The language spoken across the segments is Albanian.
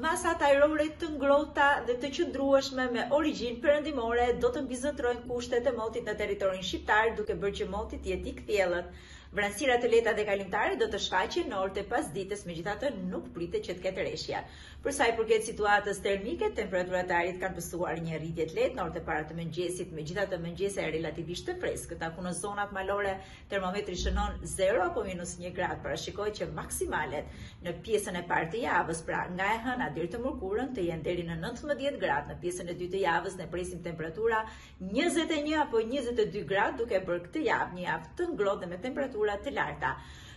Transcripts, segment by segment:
Masat ajrore të ngrohta dhe të qëndrueshme me origjinë perëndimore do të mbizotërojnë kushtet e motit në territorin shqiptar, duke bërë që moti të jetë i kthjellët. Vranësira të lehta dhe kalimtare do të shfaqen në orët e pasdites, megjithatë nuk pritet që të ketë reshje. Për sa i përket situatës termike, temperaturat e ajrit kanë pësuar një rritje të lehtë në orët e para të mëngjesit, megjithatë mëngjese relativisht të freskët, ku në zonat malore Termometri shënon 0 apo minus 1 grad, parashikohet që maksimalet në pjesën e parë të javës, pra nga e hëna deri të mërkurën, të jenë deri në 19 grad, në pjesën e dytë të javës ne presim temperatura 21 apo 22 grad, duke bërë këtë javë një javë të ngrohtë dhe me temperatura të larta.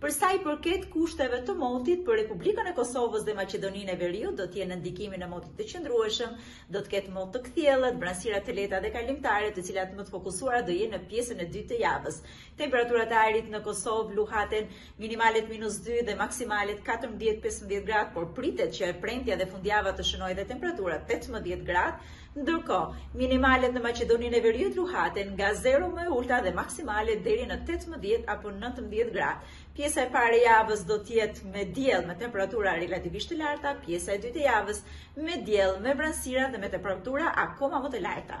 Për sa i përket kushteve të motit për Republikën e Kosovës dhe Maqedoninë e Veriut do të jenë në ndikimin e motit të qëndrueshëm Do të ketë mot të kthjellët, vranësira të lehta dhe kalimtare, të cilat më të fokusuara do jenë në pjesën e dytë të javës. Temperaturat e ajrit në Kosovë luhaten minimalet minus 2 dhe maksimalet 14-15 gradë, por pritet që e premtja dhe fundjava të shënojë dhe temperatura 18 gradë, ndërkohë minimalet në Maqedoninë e Veriut luhaten nga 0 më e ulëta dhe maksimalet deri në 18 apo 19 gradë. Pjesa e parë e javës do të jetë me diell me temperatura relativisht të larta, pjesa e dytë e javës me diell me vranësira dhe me temperatura akoma më të larta.